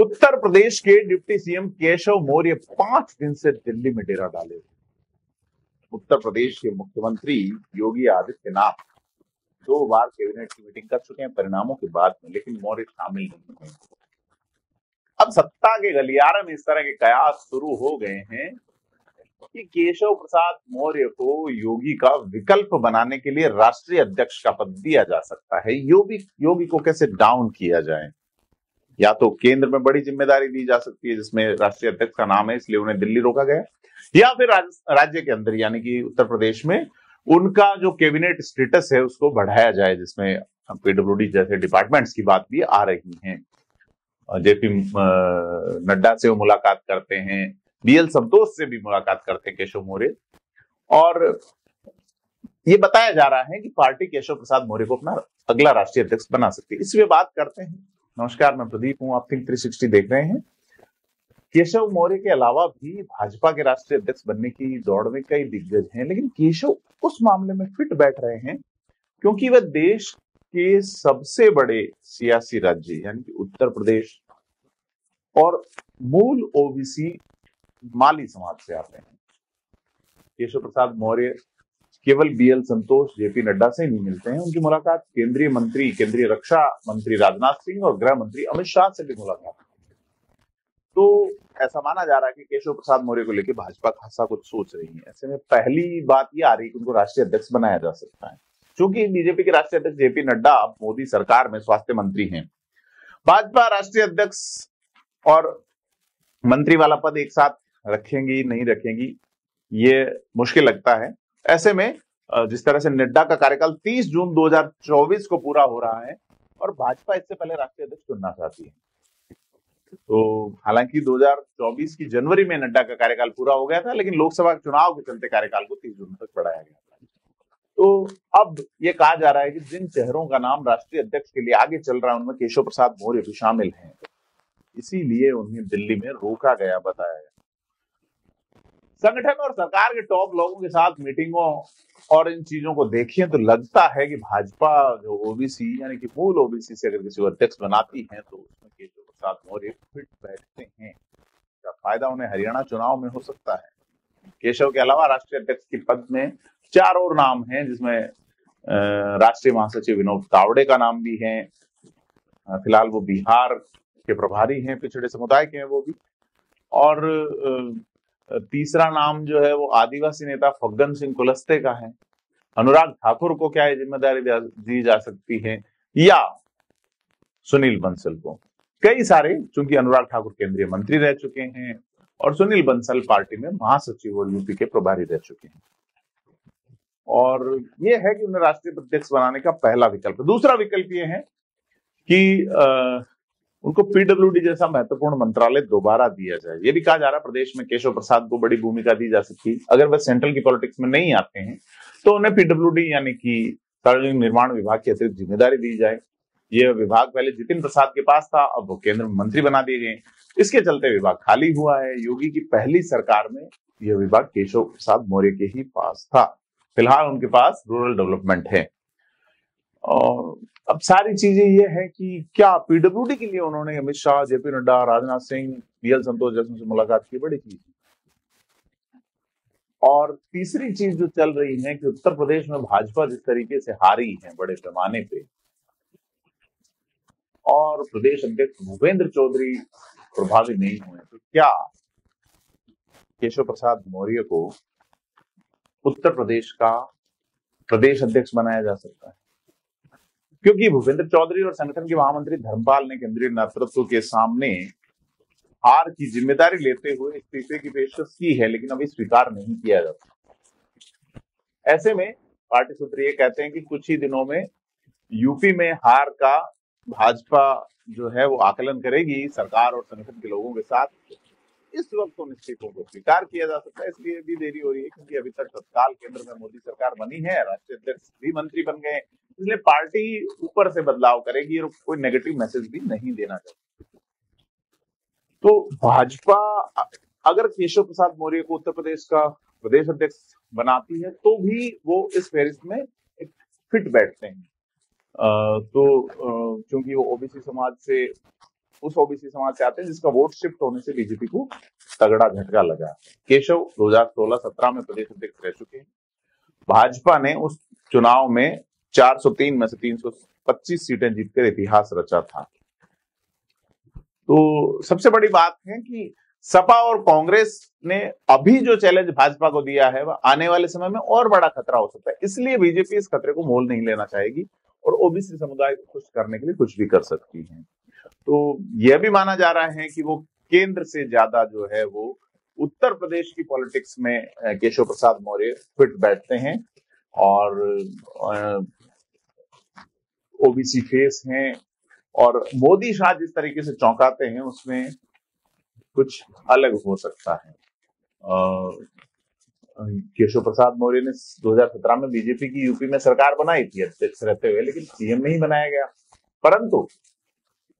उत्तर प्रदेश के deputy CM Keshav Maurya पाँच दिन से दिल्ली में डेरा डाले हुए उत्तर प्रदेश के मुख्यमंत्री योगी आदित्यनाथ दो बार कैबिनेट की मीटिंग कर चुके हैं, परिणामों के बाद में, लेकिन मौर्य शामिल नहीं हुए अब सत्ता के गलियारे में इस तरह के कयास शुरू हो गए हैं कि केशव प्रसाद मौर्य को योगी का विकल्प बनाने के लिए राष्ट्रीय अध्यक्ष का पद दिया जा सकता है। योगी योगी को कैसे डाउन किया जाए? या तो केंद्र में बड़ी ज़िम्मेदारी दी जा सकती है जिसमें राष्ट्रीय अध्यक्ष का नाम है इसलिए उन्हें दिल्ली रोका गया या फिर राज, राज्य के अंदर यानी कि उत्तर प्रदेश में उनका जो कैबिनेट स्टेटस है उसको बढ़ाया जाए जिसमें पीडब्ल्यूडी जैसे डिपार्टमेंट्स की बात भी आ रही है। जेपी नड्डा से वो मुलाकात करते हैं बीएल संतोष से भी मुलाकात करते हैं केशव मौर्य और ये बताया जा रहा है कि पार्टी केशव प्रसाद मौर्य को अपना अगला राष्ट्रीय अध्यक्ष बना सकती है। इसलिए बात करते हैं। नमस्कार, मैं प्रदीप हूँ। आप थिंक 360 देख रहे हैं। केशव मौर्य के अलावा भी भाजपा के राष्ट्रीय अध्यक्ष बनने की दौड़ में कई दिग्गज हैं, लेकिन केशव उस मामले में फिट बैठ रहे हैं क्योंकि वह देश के सबसे बड़े सियासी राज्य, यानी कि उत्तर प्रदेश और मूल ओबीसी माली समाज से आते हैं। केशव प्रसाद मौर्य केवल बीएल संतोष जेपी नड्डा से नहीं मिलते हैं। उनकी मुलाकात केंद्रीय मंत्री, केंद्रीय रक्षा मंत्री राजनाथ सिंह और गृह मंत्री अमित शाह से भी मुलाकात तो ऐसा माना जा रहा है कि केशव प्रसाद मौर्य को लेकर भाजपा खासा कुछ सोच रही है। ऐसे में पहली बात यह आ रही है कि उनको राष्ट्रीय अध्यक्ष बनाया जा सकता है। क्योंकि बीजेपी के राष्ट्रीय अध्यक्ष जेपी नड्डा अब मोदी सरकार में स्वास्थ्य मंत्री हैं। भाजपा राष्ट्रीय अध्यक्ष और मंत्री वाला पद एक साथ रखेंगी, नहीं रखेंगी, ये मुश्किल लगता है। ऐसे में जिस तरह से नड्डा का कार्यकाल 30 जून 2024 को पूरा हो रहा है और भाजपा इससे पहले राष्ट्रीय अध्यक्ष चुनना चाहती है। तो हालाँकि 2024 की जनवरी में नड्डा का कार्यकाल पूरा हो गया था, लेकिन लोकसभा चुनाव के चलते कार्यकाल को 30 जून तक बढ़ाया गया था। तो अब ये कहा जा रहा है कि जिन चेहरों का नाम राष्ट्रीय अध्यक्ष के लिए आगे चल रहा है, उनमें केशव प्रसाद मौर्य भी शामिल हैं। इसीलिए उन्हें दिल्ली में रोका गया, बताया गया। संगठन और सरकार के टॉप लोगों के साथ मीटिंगों और इन चीज़ों को देखिए तो लगता है कि भाजपा जो ओबीसी यानी कि मूल ओबीसी से अगर किसी को अध्यक्ष बनाती है तो उसमें केशव प्रसाद मौर्य फिट बैठते हैं। का फ़ायदा उन्हें हरियाणा चुनाव में हो सकता है? केशव के अलावा राष्ट्रीय अध्यक्ष के पद में चार और नाम हैं, जिसमें राष्ट्रीय महासचिव विनोद तावड़े का नाम भी है। फ़िलहाल वो बिहार के प्रभारी हैं, पिछड़े समुदाय के हैं वो भी। और तीसरा नाम जो है वो आदिवासी नेता फग्गन सिंह कुलस्ते का है। अनुराग ठाकुर को क्या ज़िम्मेदारी दी जा सकती है? या सुनील बंसल को। कई सारे, चूँकि अनुराग ठाकुर केंद्रीय मंत्री रह चुके हैं और सुनील बंसल पार्टी में महासचिव और यूपी के प्रभारी रह चुके हैं। और ये है कि उन्हें राष्ट्रीय अध्यक्ष बनाने का पहला विकल्प। दूसरा विकल्प ये है कि उनको पीडब्ल्यूडी जैसा महत्वपूर्ण मंत्रालय दोबारा दिया जाए। ये भी कहा जा रहा है, प्रदेश में केशव प्रसाद को बड़ी भूमिका दी जा सकती। अगर वह सेंट्रल की पॉलिटिक्स में नहीं आते हैं तो उन्हें पीडब्ल्यूडी यानी कि सार्वजनिक निर्माण विभाग की अतिरिक्त ज़िम्मेदारी दी जाए। ये विभाग पहले जितिन प्रसाद के पास था, अब वो केंद्र मंत्री बना दिए गए। इसके चलते विभाग खाली हुआ है। योगी की पहली सरकार में यह विभाग केशव प्रसाद मौर्य के ही पास था। फ़िलहाल उनके पास रूरल डेवलपमेंट है। और अब सारी चीज़ें ये है कि क्या पीडब्ल्यूडी के लिए उन्होंने अमित शाह, जेपी नड्डा, राजनाथ सिंह बीएल संतोष जैसे से मुलाकात की, बड़ी चीज़ और तीसरी चीज़ जो चल रही है कि उत्तर प्रदेश में भाजपा जिस तरीके से हारी है बड़े पैमाने पे, और प्रदेश अध्यक्ष भूपेंद्र चौधरी प्रभावी नहीं हुए तो क्या केशव प्रसाद मौर्य को उत्तर प्रदेश का प्रदेश अध्यक्ष बनाया जा सकता है? क्योंकि भूपेंद्र चौधरी और संगठन के महामंत्री धर्मपाल ने केंद्रीय नेतृत्व के सामने हार की ज़िम्मेदारी लेते हुए इस्तीफे की पेशकश की है, लेकिन अभी स्वीकार नहीं किया जाता ऐसे में पार्टी सूत्र ये कहते हैं कि कुछ ही दिनों में यूपी में हार का भाजपा जो है वो आकलन करेगी सरकार और संगठन के लोगों के साथ। इस वक्त उन इस्तीफों को स्वीकार किया जा सकता है, इसलिए भी देरी हो रही है, क्योंकि अभी तक तत्काल केंद्र में मोदी सरकार बनी है, राष्ट्रीय अध्यक्ष भी मंत्री बन गए इसलिए पार्टी ऊपर से बदलाव करेगी और कोई नेगेटिव मैसेज भी नहीं देना चाहिए तो भाजपा, अगर केशव प्रसाद मौर्य को उत्तर प्रदेश का प्रदेश अध्यक्ष बनाती है तो भी वो इस फेरिस्त में फिट बैठते हैं। तो क्योंकि वो ओबीसी समाज से, उस ओबीसी समाज से आते हैं जिसका वोट शिफ्ट होने से बीजेपी को तगड़ा झटका लगा। केशव 2016-17 में प्रदेश अध्यक्ष रह चुके हैं। भाजपा ने उस चुनाव में 403 में से 325 सीटें जीतकर इतिहास रचा था। तो सबसे बड़ी बात है कि सपा और कांग्रेस ने अभी जो चैलेंज भाजपा को दिया है, वह आने वाले समय में और बड़ा खतरा हो सकता है। इसलिए बीजेपी इस खतरे को मोल नहीं लेना चाहेगी और ओबीसी समुदाय को खुश करने के लिए कुछ भी कर सकती है। तो यह भी माना जा रहा है कि वो केंद्र से ज़्यादा जो है वो उत्तर प्रदेश की पॉलिटिक्स में केशव प्रसाद मौर्य फिट बैठते हैं और ओबीसी फेस हैं और मोदी शाह जिस तरीके से चौंकाते हैं, उसमें कुछ अलग हो सकता है। केशव प्रसाद मौर्य ने 2017 में बीजेपी की यूपी में सरकार बनाई थी, अध्यक्ष रहते हुए, लेकिन सीएम नहीं बनाया गया। परंतु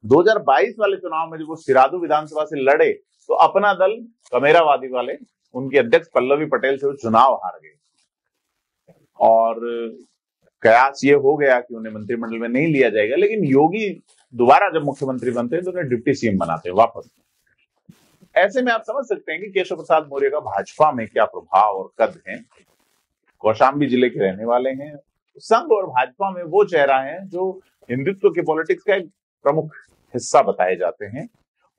2022 वाले चुनाव में जब वो सिरादू विधानसभा से लड़े तो अपना दल कमेरावादी वाले, उनके अध्यक्ष पल्लवी पटेल से वो चुनाव हार गए। और कयास ये हो गया कि उन्हें मंत्रिमंडल में नहीं लिया जाएगा, लेकिन योगी दोबारा जब मुख्यमंत्री बनते हैं तो उन्हें डिप्टी सीएम बनाते हैं वापस। ऐसे में आप समझ सकते हैं कि केशव प्रसाद मौर्य का भाजपा में क्या प्रभाव और कद है। कौशाम्बी ज़िले के रहने वाले हैं। संघ और भाजपा में वो चेहरा है जो हिंदुत्व के पॉलिटिक्स का एक प्रमुख हिस्सा बताए जाते हैं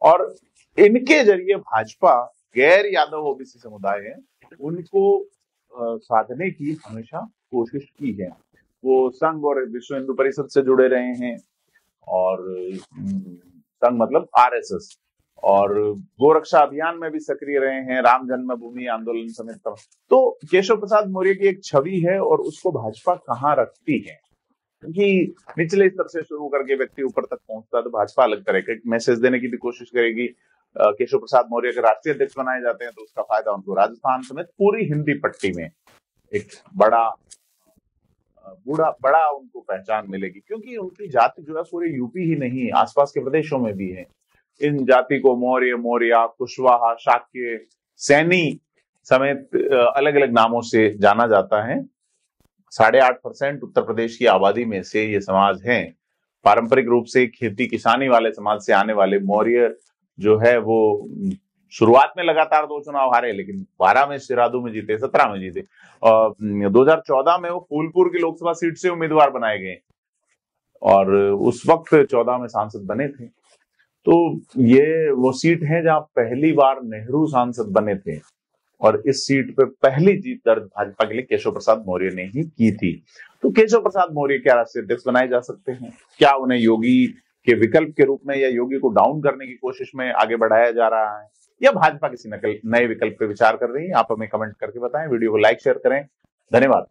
और इनके ज़रिए भाजपा, गैर यादव ओबीसी समुदाय है, उनको साधने की हमेशा कोशिश की है। वो संघ और विश्व हिंदू परिषद से जुड़े रहे हैं और संघ मतलब आरएसएस। और गोरक्षा अभियान में भी सक्रिय रहे हैं, राम जन्मभूमि आंदोलन समेत तो केशव प्रसाद मौर्य की एक छवि है और उसको भाजपा कहाँ रखती है? क्योंकि निचले स्तर से शुरू करके व्यक्ति ऊपर तक पहुँचता है तो भाजपा अलग तरह के मैसेज देने की भी कोशिश करेगी। केशव प्रसाद मौर्य के राष्ट्रीय अध्यक्ष बनाए जाते हैं तो उसका फ़ायदा उनको राजस्थान समेत पूरी हिंदी पट्टी में एक बड़ा बूढ़ा, बड़ा उनको पहचान मिलेगी, क्योंकि उनकी जाति जो है, पूरे यूपी ही नहीं आसपास के प्रदेशों में भी है। इन जाति को मौर्य मौर्य, कुशवाहा, शाक्य, सैनी समेत अलग अलग नामों से जाना जाता है। साढ़े आठ परसेंट उत्तर प्रदेश की आबादी में से ये समाज है। पारंपरिक रूप से खेती किसानी वाले समाज से आने वाले मौर्य जो है, वो शुरुआत में लगातार दो चुनाव हारे, लेकिन बारह में सिरादू में जीते, सत्रह में जीते। और 2014 में वो फूलपुर की लोकसभा सीट से उम्मीदवार बनाए गए। और उस वक्त चौदह में सांसद बने थे। तो ये वो सीट है जहाँ पहली बार नेहरू सांसद बने थे। और इस सीट पर पहली जीत दर्ज भाजपा के लिए केशव प्रसाद मौर्य ने ही की थी। तो केशव प्रसाद मौर्य क्या राष्ट्रीय अध्यक्ष बनाए जा सकते हैं। क्या उन्हें योगी के विकल्प के रूप में या योगी को डाउन करने की कोशिश में आगे बढ़ाया जा रहा है, या भाजपा किसी नकल, नए विकल्प पर विचार कर रही है, आप हमें कमेंट करके बताएँ, वीडियो को लाइक शेयर करें। धन्यवाद।